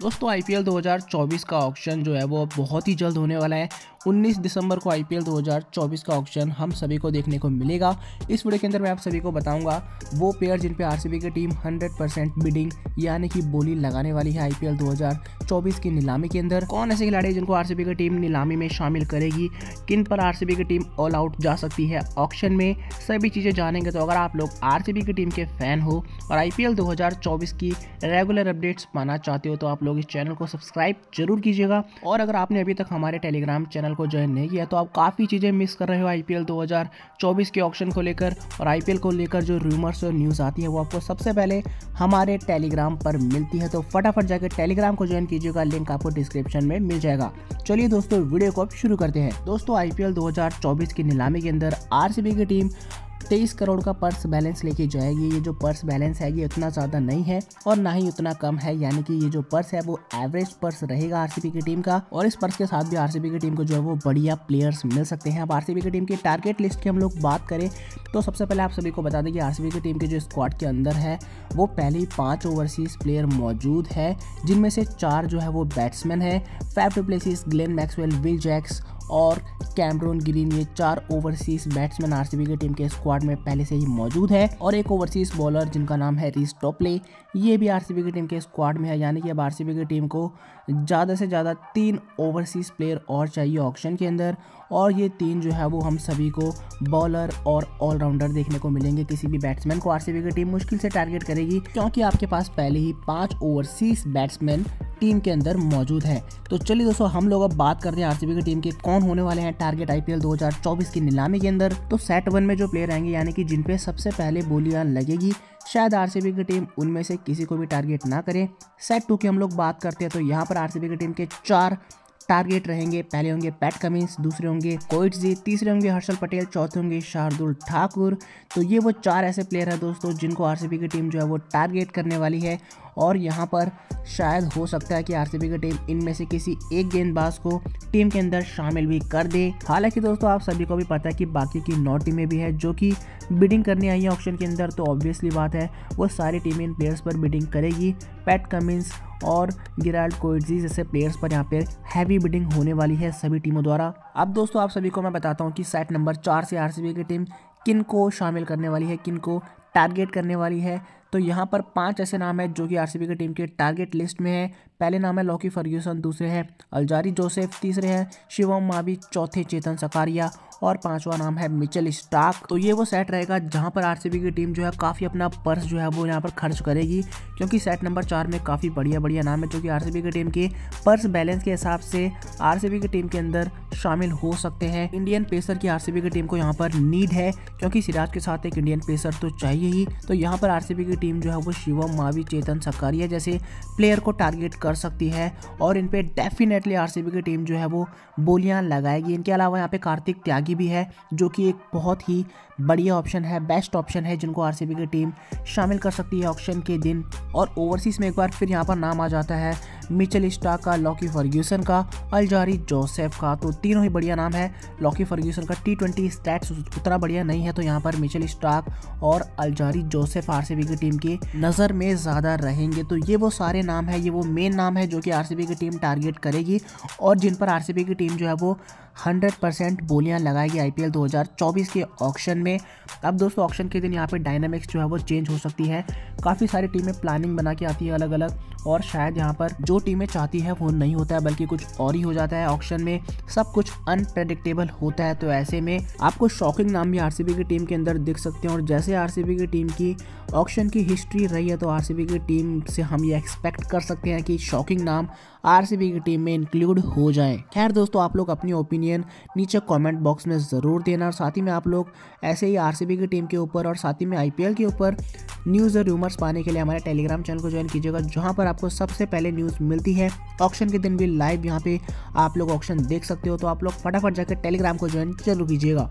दोस्तों आईपीएल 2024 का ऑक्शन जो है वो बहुत ही जल्द होने वाला है। 19 दिसंबर को आईपीएल 2024 का ऑक्शन हम सभी को देखने को मिलेगा। इस वीडियो के अंदर मैं आप सभी को बताऊँगा, वो प्लेयर जिन पे आरसीबी की टीम 100 परसेंट बिडिंग यानी कि बोली लगाने वाली है आईपीएल 2024 की नीलामी के अंदर। कौन ऐसे खिलाड़ी जिनको आरसीबी की टीम नीलामी में शामिल करेगी? किन पर आरसीबी की टीम ऑल आउट जा सकती है ऑक्शन में? सभी चीज़ें जानेंगे तो अगर आप लोग आरसीबी की टीम के फ़ैन हो और आईपीएल 2024 की रेगुलर अपडेट्स पाना चाहते हो तो आप लोग इस चैनल को सब्सक्राइब ज़रूर कीजिएगा। और अगर आपने अभी तक हमारे टेलीग्राम चैनल को ज्वाइन नहीं किया तो आप काफ़ी चीज़ें मिस कर रहे हो आईपीएल 2024 के ऑप्शन को लेकर। और आईपीएल को लेकर जो रूमर्स और न्यूज़ आती है, वो आपको सबसे पहले हमारे टेलीग्राम पर मिलती है। तो फटाफट जाकर टेलीग्राम को ज्वाइन कीजिएगा, लिंक आपको डिस्क्रिप्शन में मिल जाएगा। चलिए दोस्तों वीडियो को अब शुरू करते हैं। दोस्तों, आईपीएल 2024 की नीलामी के अंदर आरसीबी की टीम तेईस करोड़ का पर्स बैलेंस लेके जाएगी। ये जो पर्स बैलेंस है, ये उतना ज़्यादा नहीं है और ना ही उतना कम है। यानी कि ये जो पर्स है, वो एवरेज पर्स रहेगा आरसीबी की टीम का और इस पर्स के साथ भी आरसीबी की टीम को जो है, वो बढ़िया प्लेयर्स मिल सकते हैं। अब आरसीबी की टीम की टारगेट लिस्ट की हम लोग बात करें तो सबसे पहले आप सभी को बता दें कि आरसीबी की टीम के जो स्क्वाड के अंदर है, वो पहले ही पाँच ओवरसीज प्लेयर मौजूद है, जिनमें से चार जो है, वो बैट्समैन है। Faf Plessis Glenn Maxwell, Will Jacks और कैमरून ग्रीन ये चार ओवरसीज बैट्समैन आरसीबी की टीम के स्क्वाड में पहले से ही मौजूद है। और एक ओवरसीज बॉलर जिनका नाम है रिस टोपले ये भी आरसीबी की टीम के स्क्वाड में है। यानी कि अब आरसीबी की टीम को ज़्यादा से ज़्यादा तीन ओवरसीज प्लेयर और चाहिए ऑप्शन के अंदर। और ये तीन जो है वो हम सभी को बॉलर और ऑलराउंडर देखने को मिलेंगे। किसी भी बैट्समैन को आरसीबी की टीम मुश्किल से टारगेट करेगी, क्योंकि आपके पास पहले ही पाँच ओवरसीज बैट्समैन टीम के अंदर मौजूद है। तो चलिए दोस्तों, हम लोग अब बात करते हैं आरसीबी की टीम के कौन होने वाले हैं टारगेट आईपीएल 2024 की नीलामी के अंदर। तो सेट वन में जो प्लेयर आएँगे, यानी कि जिन पे सबसे पहले बोलियाँ लगेगी, शायद आरसीबी की टीम उनमें से किसी को भी टारगेट ना करे। सेट टू की हम लोग बात करते हैं तो यहाँ पर आरसीबी की टीम के चार टारगेट रहेंगे। पहले होंगे पैट कमिंस दूसरे होंगे कोइट जी तीसरे होंगे हर्षल पटेल चौथे होंगे शार्दुल ठाकुर तो ये वो चार ऐसे प्लेयर हैं दोस्तों, जिनको आरसीबी की टीम जो है वो टारगेट करने वाली है। और यहाँ पर शायद हो सकता है कि आरसीबी की टीम इनमें से किसी एक गेंदबाज को टीम के अंदर शामिल भी कर दे। हालाँकि दोस्तों, आप सभी को भी पता है कि बाकी की नौ टीमें भी है, जो कि बिडिंग करने आई है ऑप्शन के अंदर तो ऑब्वियसली बात है, वो सारी टीमें इन प्लेयर्स पर बिडिंग करेगी। पैट कमिंस और गिराल्ड कोइडजी जैसे प्लेयर्स पर यहाँ पे हैवी बिडिंग होने वाली है सभी टीमों द्वारा। अब दोस्तों, आप सभी को मैं बताता हूँ कि सेट नंबर चार से आरसीबी की टीम किन को शामिल करने वाली है, किन को टारगेट करने वाली है। तो यहाँ पर पाँच ऐसे नाम है जो कि आरसीबी की टीम के टारगेट लिस्ट में है। पहले नाम है लॉकी फर्ग्यूसन, दूसरे हैं अलजारी जोसेफ, तीसरे हैं शिवम मावी, चौथे चेतन सकारिया और पांचवा नाम है मिचल स्टाक तो ये वो सेट रहेगा जहाँ पर आरसीबी की टीम जो है काफ़ी अपना पर्स जो है वो यहाँ पर खर्च करेगी, क्योंकि सेट नंबर चार में काफ़ी बढ़िया बढ़िया नाम है जो कि आरसीबी की टीम के पर्स बैलेंस के हिसाब से आरसीबी की टीम के अंदर शामिल हो सकते हैं। इंडियन पेसर की आरसीबी की टीम को यहाँ पर नीड है, क्योंकि सिराज के साथ एक इंडियन पेसर तो चाहिए ही। तो यहाँ पर आरसीबी की टीम जो है वो शिवम मावी चेतन, सकारिया जैसे प्लेयर को टारगेट कर सकती है और इन पर डेफिनेटली आरसीबी की टीम जो है वो बोलियाँ लगाएगी। इनके अलावा यहाँ पे कार्तिक त्यागी भी है, जो कि एक बहुत ही बढ़िया ऑप्शन है बेस्ट ऑप्शन है, जिनको आरसीबी की टीम शामिल कर सकती है ऑप्शन के दिन। और ओवरसीज में एक बार फिर यहाँ पर नाम आ जाता है मिचल स्टाक का, लॉकी फर्ग्यूसन का, अलजारी जोसेफ का। तो तीनों ही बढ़िया नाम है। लॉकी फर्ग्यूसन का टी ट्वेंटी स्टैट्स उतना बढ़िया नहीं है तो यहाँ पर मिचल स्टाक और अलजारी जोसेफ आरसीबी की टीम की नज़र में ज़्यादा रहेंगे। तो ये वो सारे नाम है, ये वो मेन नाम है जो कि आरसीबी की टीम टारगेट करेगी और जिन पर आरसीबी की टीम जो है वो हंड्रेड परसेंट बोलियाँ लगाएगी आईपीएल 2024 के ऑक्शन में। अब दोस्तों ऑक्शन के दिन यहाँ पे डायनामिक्स जो है वो चेंज हो सकती है। काफ़ी सारी टीमें प्लानिंग बना के आती है अलग अलग और शायद यहाँ पर जो टीमें चाहती है वो नहीं होता है, बल्कि कुछ और ही हो जाता है ऑक्शन में। सब कुछ अनप्रडिक्टेबल होता है तो ऐसे में आपको शॉकिंग नाम भी आरसीबी की टीम के अंदर दिख सकते हैं। और जैसे आरसीबी की टीम की ऑक्शन की हिस्ट्री रही है तो आरसीबी की टीम से हम ये एक्सपेक्ट कर सकते हैं कि शॉकिंग नाम आरसीबी की टीम में इंक्लूड हो जाए। खैर दोस्तों, आप लोग अपनी ओपिनियन नीचे कमेंट बॉक्स में ज़रूर देना और साथ ही में आप लोग ऐसे ही आरसीबी की टीम के ऊपर और साथ ही में आईपीएल के ऊपर न्यूज़ और रूमर्स पाने के लिए हमारे टेलीग्राम चैनल को ज्वाइन कीजिएगा, जहाँ पर आपको सबसे पहले न्यूज़ मिलती है। ऑप्शन के दिन भी लाइव यहाँ पे आप लोग ऑप्शन देख सकते हो तो आप लोग फटाफट जाकर टेलीग्राम को ज्वाइन ज़रूर कीजिएगा।